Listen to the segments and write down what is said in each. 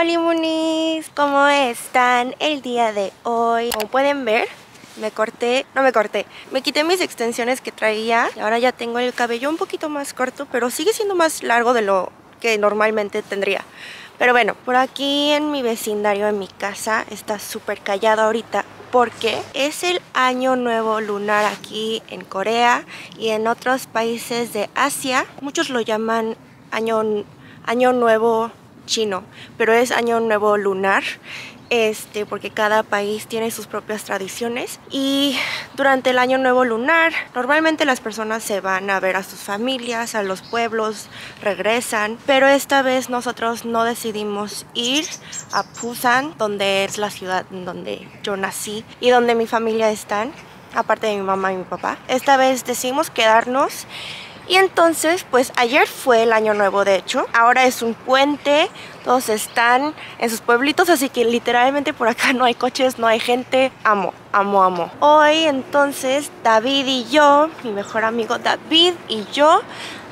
Hola Munis, ¿cómo están el día de hoy? Como pueden ver, me corté, no me corté, me quité mis extensiones que traía y ahora ya tengo el cabello un poquito más corto, pero sigue siendo más largo de lo que normalmente tendría. Pero bueno, por aquí en mi vecindario, en mi casa, está súper callado ahorita porque es el año nuevo lunar aquí en Corea y en otros países de Asia. Muchos lo llaman año, año nuevo chino, pero es año nuevo lunar este, porque cada país tiene sus propias tradiciones y durante el año nuevo lunar normalmente las personas se van a ver a sus familias, a los pueblos, regresan, pero esta vez nosotros no decidimos ir a Busan, donde es la ciudad donde yo nací y donde mi familia están, aparte de mi mamá y mi papá. Esta vez decidimos quedarnos y entonces, pues ayer fue el año nuevo de hecho. Ahora es un puente, todos están en sus pueblitos, así que literalmente por acá no hay coches, no hay gente. Amo, amo, amo. Hoy entonces David y yo, mi mejor amigo David y yo,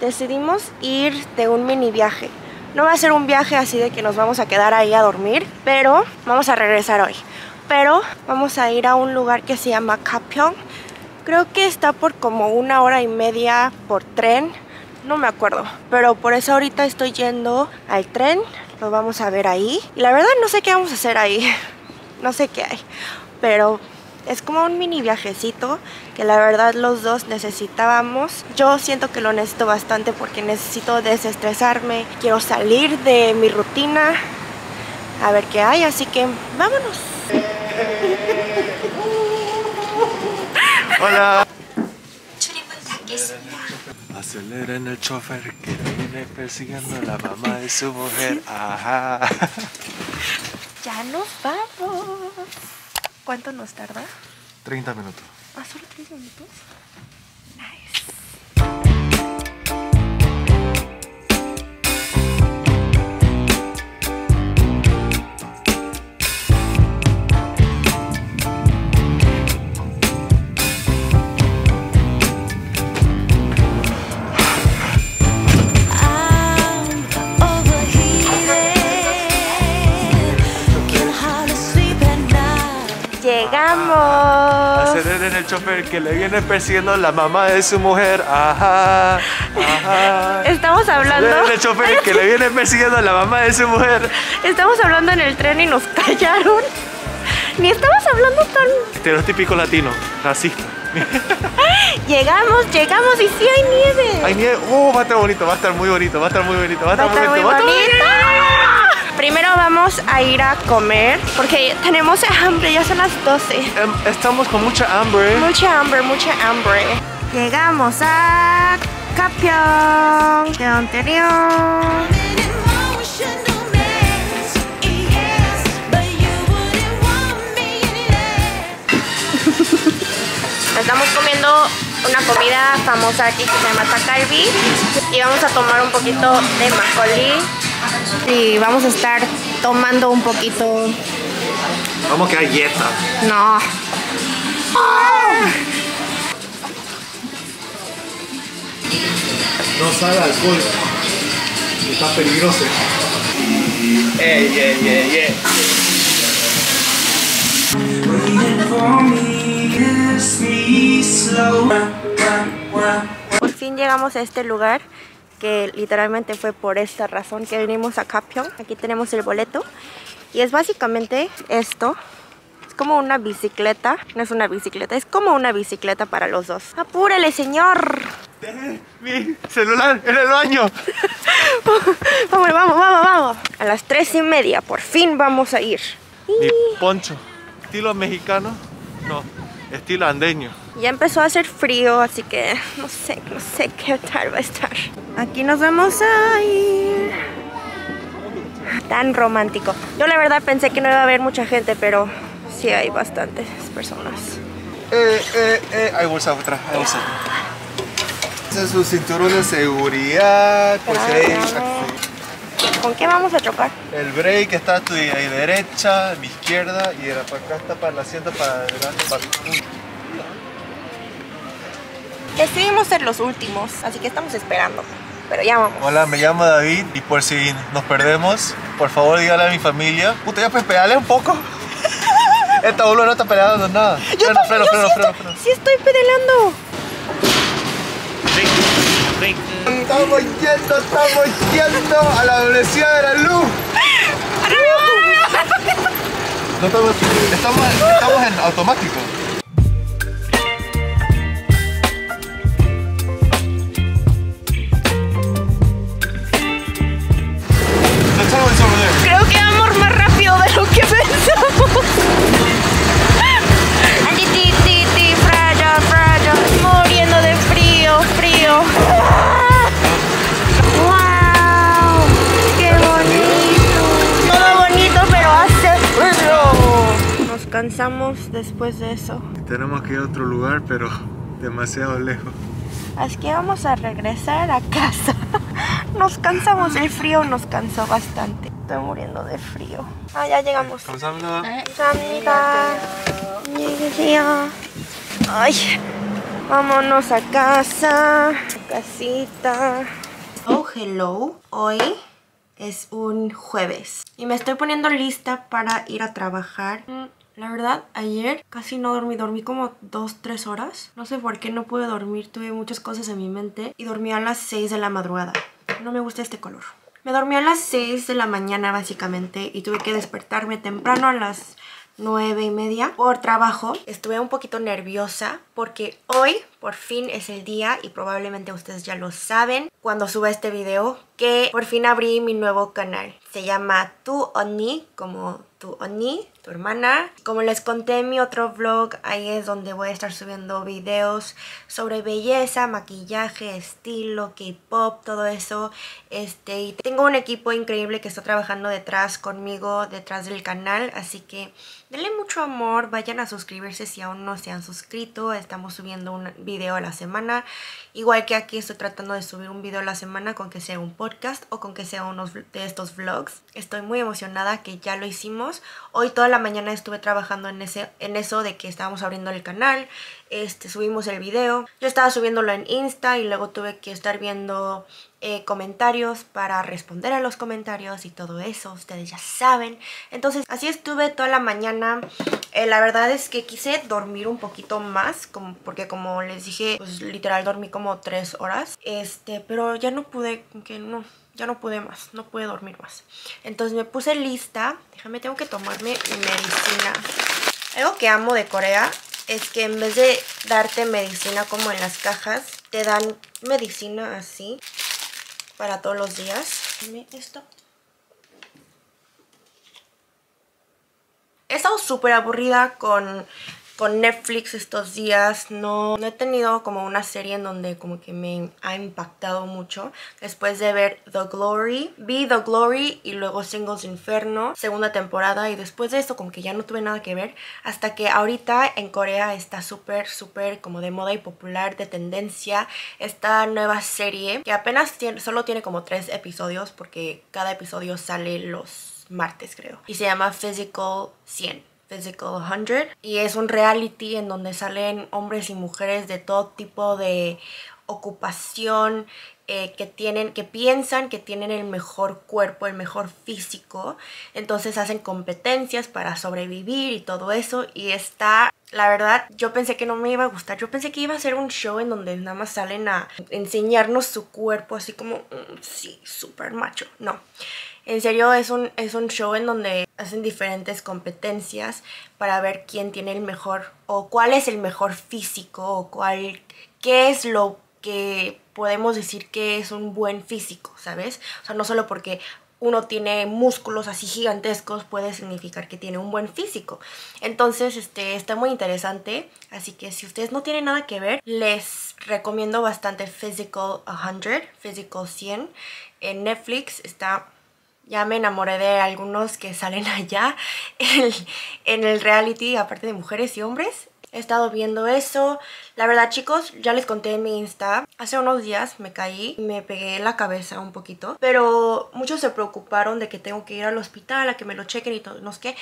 decidimos ir de un mini viaje. No va a ser un viaje así de que nos vamos a quedar ahí a dormir, pero vamos a regresar hoy. Pero vamos a ir a un lugar que se llama Kapyeong Creo que está por como una hora y media por tren. No me acuerdo. Pero por eso ahorita estoy yendo al tren. Lo vamos a ver ahí. Y la verdad no sé qué vamos a hacer ahí. No sé qué hay. Pero es como un mini viajecito que la verdad los dos necesitábamos. Yo siento que lo necesito bastante porque necesito desestresarme. Quiero salir de mi rutina. A ver qué hay. Así que vámonos. Hola. Aceleren el chofer que viene persiguiendo a la mamá de su mujer. Ajá. Ya nos vamos. ¿Cuánto nos tarda? 30 minutos. ¿Ah, solo 30 minutos? Aceleren el chofer que le viene persiguiendo la mamá de su mujer. Ajá, ajá. Estamos hablando. Aceleren el chofer que le viene persiguiendo la mamá de su mujer. Estamos hablando en el tren y nos callaron. Ni estamos hablando tan. Estereotípico latino, racista. llegamos, llegamos y sí hay nieve. Hay nieve. Oh, va a estar bonito, va a estar muy bonito, va a estar muy bonito, va a estar, muy, bonito. Va a estar muy bonito. Primero vamos a ir a comer porque tenemos hambre, ya son las 12. Em, estamos con mucha hambre. Mucha hambre, mucha hambre. Llegamos a Capión de Ontario. Estamos comiendo una comida famosa aquí que se llama takalbi y vamos a tomar un poquito de macaulay y vamos a estar tomando un poquito. Vamos que galleta. No. No sabe alcohol. Está peligroso. Ey, ey, ey, ey. Por fin llegamos a este lugar que literalmente fue por esta razón que venimos a Kapyeong. Aquí tenemos el boleto y es básicamente esto. Es como una bicicleta, no es una bicicleta, es como una bicicleta para los dos. ¡Apúrele, señor! mi celular en el baño. vamos, vamos, vamos, vamos. A las tres y media, por fin vamos a ir. Mi poncho, estilo mexicano, no, estilo andeño. Ya empezó a hacer frío, así que no sé, no sé qué tal va a estar. Aquí nos vamos a ir. Tan romántico. Yo la verdad pensé que no iba a haber mucha gente, pero sí hay bastantes personas. Eh, eh, eh, hay bolsa atrás, hay bolsa Ese es su cinturón de seguridad. Pues ahí, ¿Con qué vamos a chocar? El brake está a tu derecha, a mi izquierda y para acá está para el asiento para adelante, para Decidimos ser los últimos, así que estamos esperando. pero ya vamos. Hola, me llamo David y por si nos perdemos, por favor dígale a mi familia. Puta, ya pues pedale un poco. Esta boluda no está peleando nada. Yo freno, también, freno, yo freno, sí, freno, estoy, freno. sí estoy pedaleando. Estamos yendo, estamos yendo a la velocidad de la luz. No estamos, estamos, estamos en automático. descansamos después de eso. Tenemos que ir a otro lugar, pero demasiado lejos. Así que vamos a regresar a casa. Nos cansamos, el frío nos cansó bastante. Estoy muriendo de frío. Ah, ya llegamos. Ay, vámonos a casa, a casita. Oh, hello. Hoy es un jueves y me estoy poniendo lista para ir a trabajar. La verdad, ayer casi no dormí, dormí como 2-3 horas. No sé por qué no pude dormir, tuve muchas cosas en mi mente y dormí a las 6 de la madrugada. No me gusta este color. Me dormí a las 6 de la mañana básicamente y tuve que despertarme temprano a las 9 y media por trabajo. Estuve un poquito nerviosa porque hoy por fin es el día y probablemente ustedes ya lo saben cuando suba este video que por fin abrí mi nuevo canal. Se llama Tu Oni, como tu Oni, tu hermana. Como les conté en mi otro vlog, ahí es donde voy a estar subiendo videos sobre belleza, maquillaje, estilo, K-pop, todo eso. Este, y tengo un equipo increíble que está trabajando detrás conmigo, detrás del canal, así que denle mucho amor, vayan a suscribirse si aún no se han suscrito. Estamos subiendo un video a la semana. Igual que aquí estoy tratando de subir un video a la semana con que sea un podcast o con que sea uno de estos vlogs. Estoy muy emocionada que ya lo hicimos. Hoy toda la mañana estuve trabajando en, ese, en eso de que estábamos abriendo el canal. Este, subimos el video. Yo estaba subiéndolo en Insta y luego tuve que estar viendo eh, comentarios para responder a los comentarios y todo eso, ustedes ya saben. Entonces así estuve toda la mañana. Eh, la verdad es que quise dormir un poquito más, como, porque como les dije, pues literal dormí como tres horas. Este, pero ya no pude, que no, ya no pude más, no pude dormir más. Entonces me puse lista. Déjame, tengo que tomarme mi medicina. Algo que amo de Corea es que en vez de darte medicina como en las cajas, te dan medicina así para todos los días. Esto. He estado súper aburrida con, con Netflix estos días. No, no he tenido como una serie en donde como que me ha impactado mucho. Después de ver The Glory. Vi The Glory y luego Singles Inferno, segunda temporada. Y después de esto como que ya no tuve nada que ver. Hasta que ahorita en Corea está súper, súper como de moda y popular, de tendencia. Esta nueva serie que apenas tiene, solo tiene como tres episodios porque cada episodio sale los martes creo. Y se llama Physical 100. Physical 100 y es un reality en donde salen hombres y mujeres de todo tipo de ocupación eh, que tienen que piensan que tienen el mejor cuerpo el mejor físico. Entonces hacen competencias para sobrevivir y todo eso y está la verdad yo pensé que no me iba a gustar. Yo pensé que iba a ser un show en donde nada más salen a enseñarnos su cuerpo así como mm, sí súper macho no en serio es un, es un show en donde hacen diferentes competencias para ver quién tiene el mejor o cuál es el mejor físico o cuál, qué es lo que podemos decir que es un buen físico, ¿sabes? O sea, no solo porque uno tiene músculos así gigantescos puede significar que tiene un buen físico. Entonces, este está muy interesante, así que si ustedes no tienen nada que ver, les recomiendo bastante Physical 100, Physical 100 en Netflix está ya me enamoré de algunos que salen allá en, en el reality, aparte de mujeres y hombres. He estado viendo eso. La verdad, chicos, ya les conté en mi Insta. Hace unos días me caí y me pegué la cabeza un poquito. Pero muchos se preocuparon de que tengo que ir al hospital a que me lo chequen y todo. No es que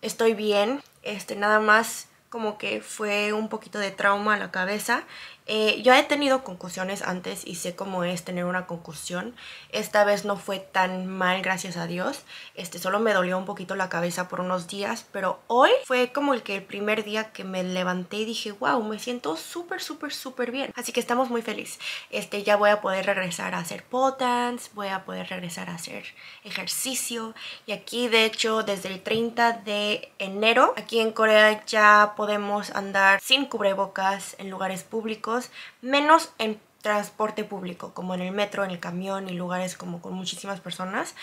estoy bien. Este, nada más como que fue un poquito de trauma a la cabeza Eh, yo he tenido concursiones antes y sé cómo es tener una concursión. Esta vez no fue tan mal, gracias a Dios. Este, solo me dolió un poquito la cabeza por unos días, pero hoy fue como el que el primer día que me levanté y dije, wow, me siento súper, súper, súper bien. Así que estamos muy felices. Este, ya voy a poder regresar a hacer potans, voy a poder regresar a hacer ejercicio. Y aquí, de hecho, desde el 30 de enero, aquí en Corea ya podemos andar sin cubrebocas en lugares públicos menos en transporte público, como en el metro, en el camión y lugares como con muchísimas personas.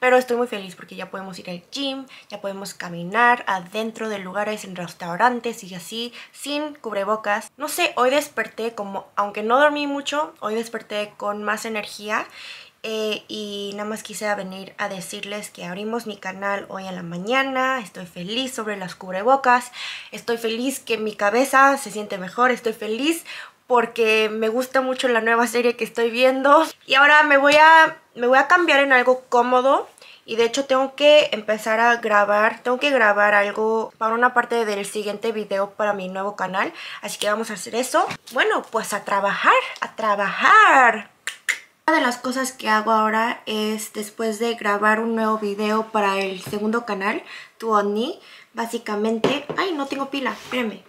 Pero estoy muy feliz porque ya podemos ir al gym, ya podemos caminar adentro de lugares, en restaurantes y así, sin cubrebocas. No sé, hoy desperté como, aunque no dormí mucho, hoy desperté con más energía eh, y nada más quise venir a decirles que abrimos mi canal hoy en la mañana. Estoy feliz sobre las cubrebocas. Estoy feliz que mi cabeza se siente mejor. Estoy feliz porque me gusta mucho la nueva serie que estoy viendo. Y ahora me voy a, me voy a cambiar en algo cómodo. Y de hecho tengo que empezar a grabar, tengo que grabar algo para una parte del siguiente video para mi nuevo canal. Así que vamos a hacer eso. Bueno, pues a trabajar, a trabajar. Una de las cosas que hago ahora es después de grabar un nuevo video para el segundo canal, Tuoni, básicamente... ¡Ay, no tengo pila! Espérenme.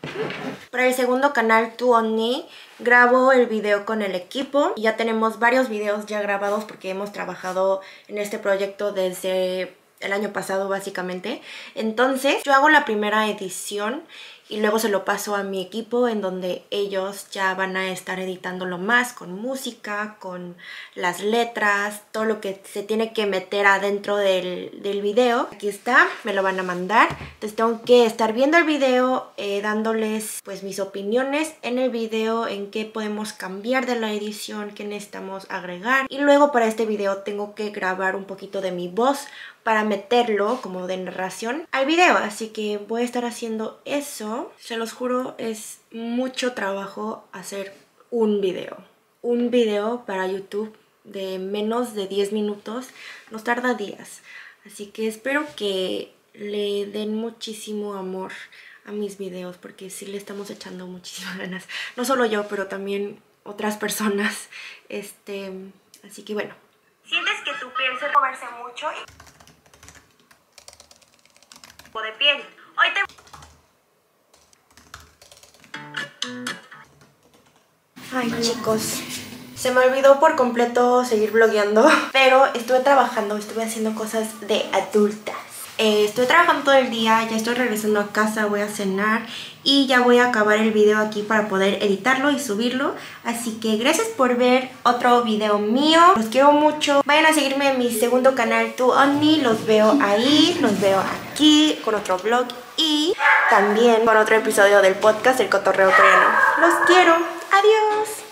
Para el segundo canal, Tuoni, grabo el video con el equipo. Ya tenemos varios videos ya grabados porque hemos trabajado en este proyecto desde el año pasado básicamente. Entonces yo hago la primera edición y luego se lo paso a mi equipo en donde ellos ya van a estar editándolo más con música, con las letras, todo lo que se tiene que meter adentro del, del video. Aquí está, me lo van a mandar. Entonces tengo que estar viendo el video, eh, dándoles pues mis opiniones en el video, en qué podemos cambiar de la edición, qué necesitamos agregar. Y luego para este video tengo que grabar un poquito de mi voz para meterlo como de narración al video. Así que voy a estar haciendo eso. Se los juro, es mucho trabajo hacer un video. Un video para YouTube de menos de 10 minutos nos tarda días. Así que espero que le den muchísimo amor a mis videos porque sí le estamos echando muchísimas ganas. No solo yo, pero también otras personas. Este, así que bueno. Sientes que tu piel se moverse mucho de piel. Hoy te... Ay chicos, se me olvidó por completo seguir blogueando, pero estuve trabajando, estuve haciendo cosas de adultas. Eh, estoy trabajando todo el día, ya estoy regresando a casa, voy a cenar y ya voy a acabar el video aquí para poder editarlo y subirlo. Así que gracias por ver otro video mío. Los quiero mucho. Vayan a seguirme en mi segundo canal, Tu Only. Los veo ahí, los veo aquí con otro vlog y también con otro episodio del podcast El Cotorreo Coreano. Los quiero. Adiós.